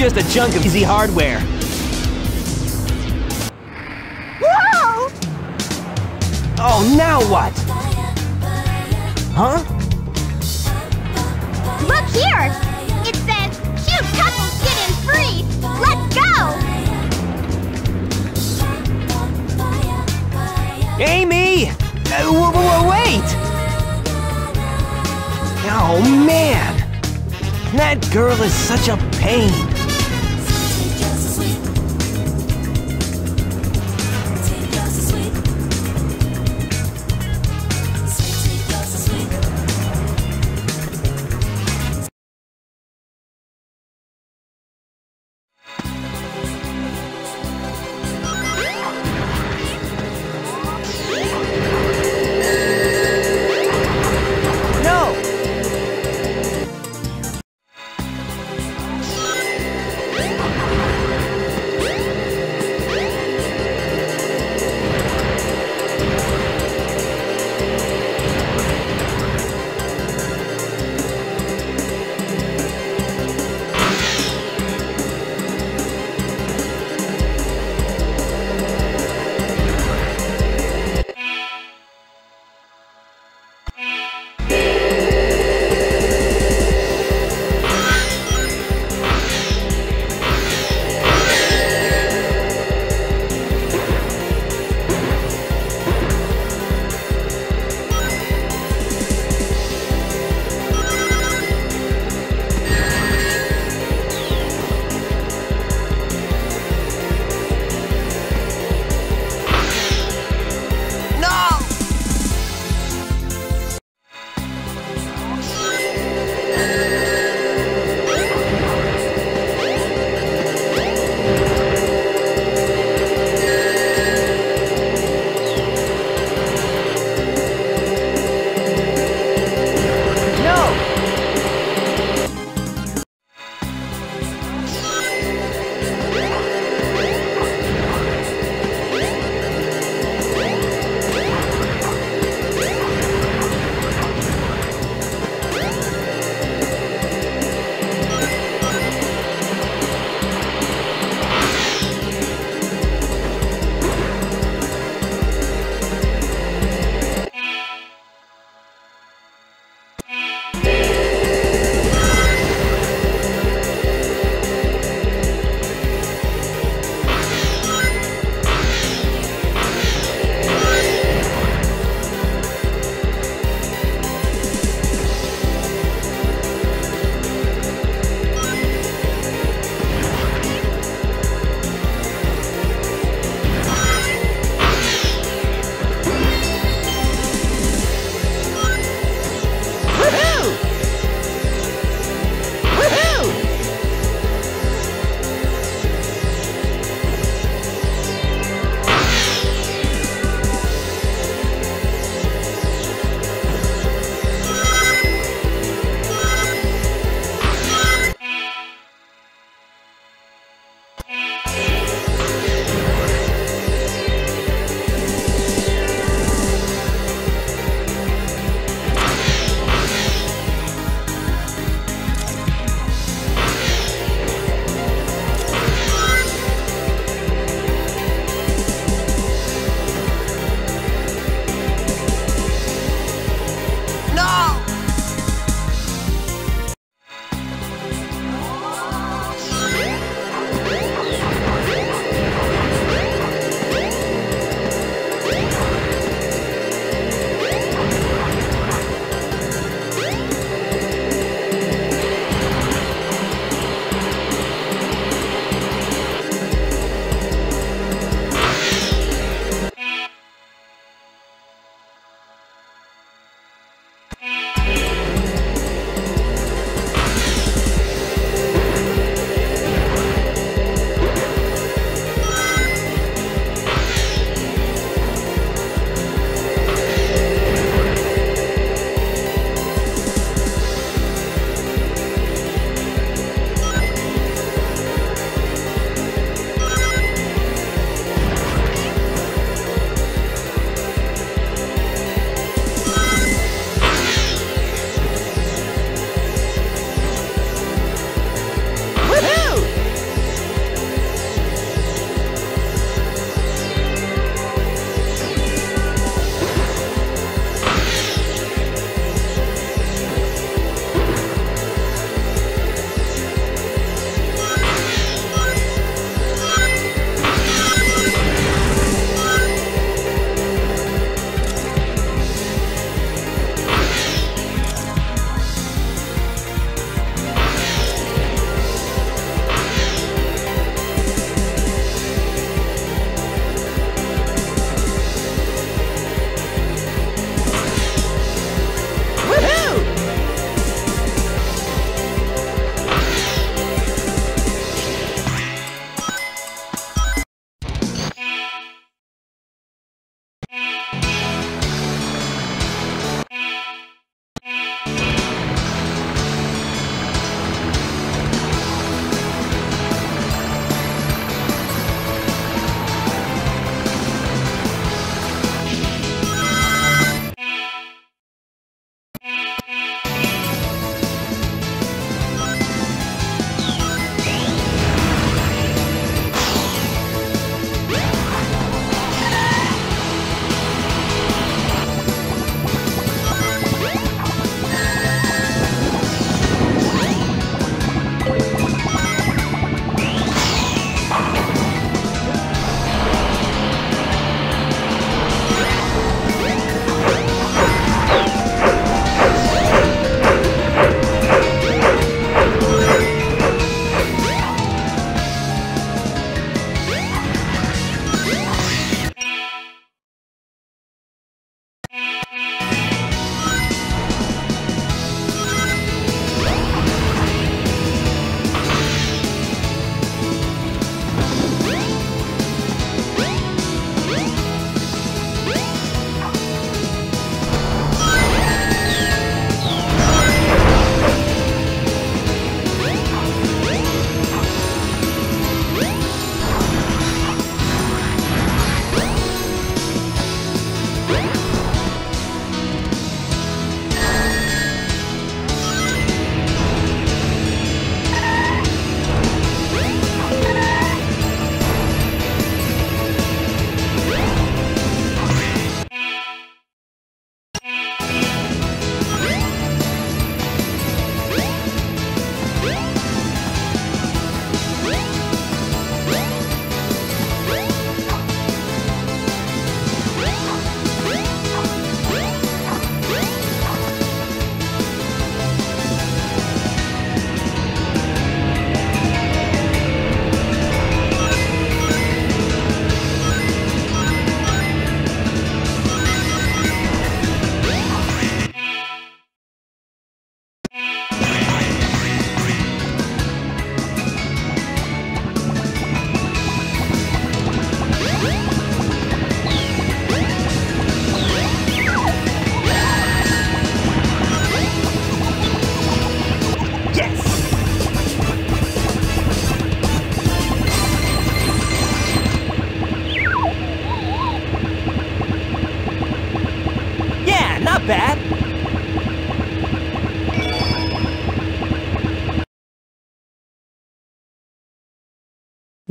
Just a chunk of easy hardware. Whoa! Oh, now what? Huh? Look here! It says, cute couples get in free! Let's go! Amy! Uh, wait! Oh, man! That girl is such a pain.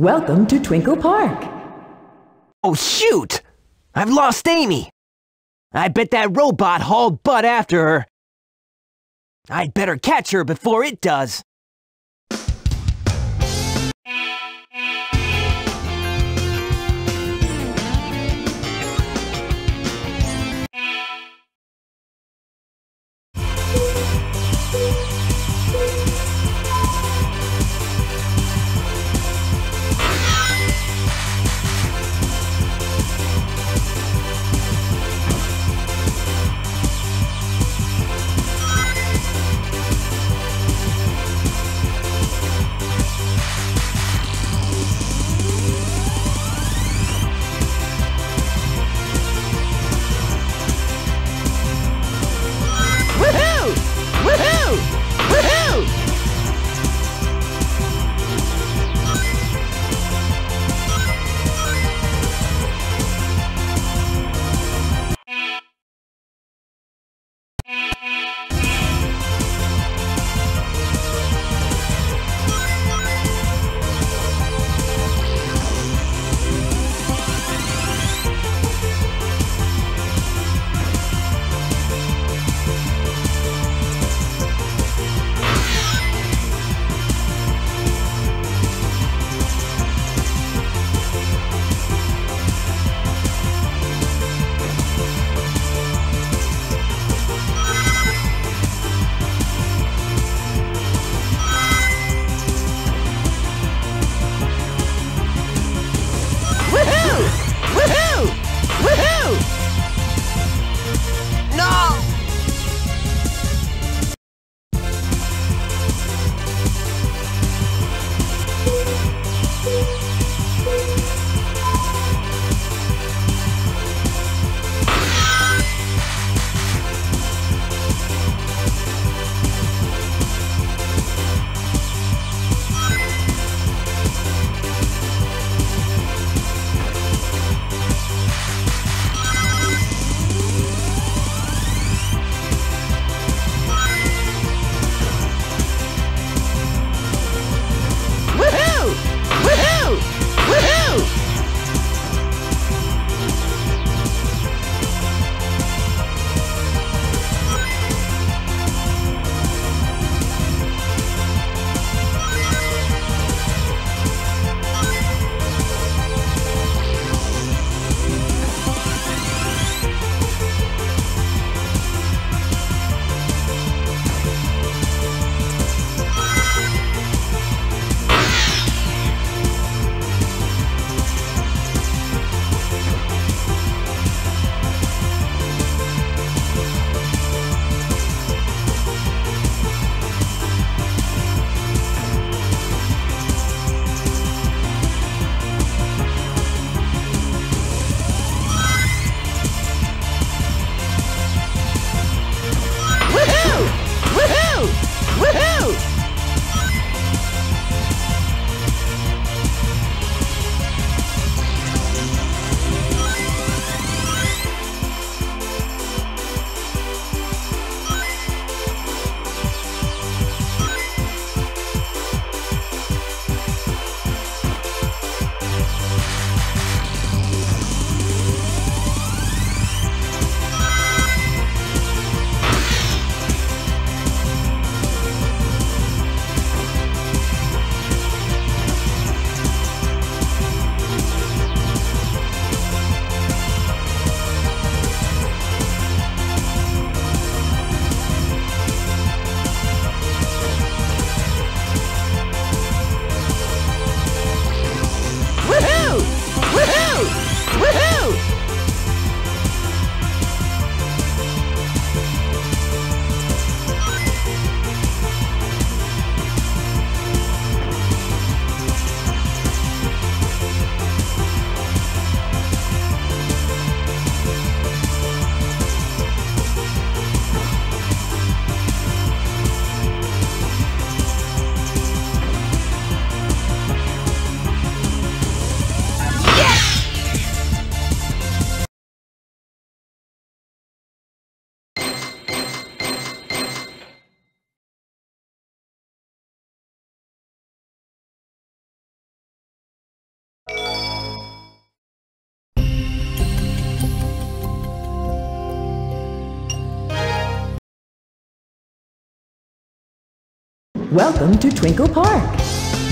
Welcome to Twinkle Park. Oh, shoot! I've lost Amy! I bet that robot hauled butt after her. I'd better catch her before it does. Welcome to Twinkle Park.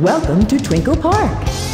Welcome to Twinkle Park.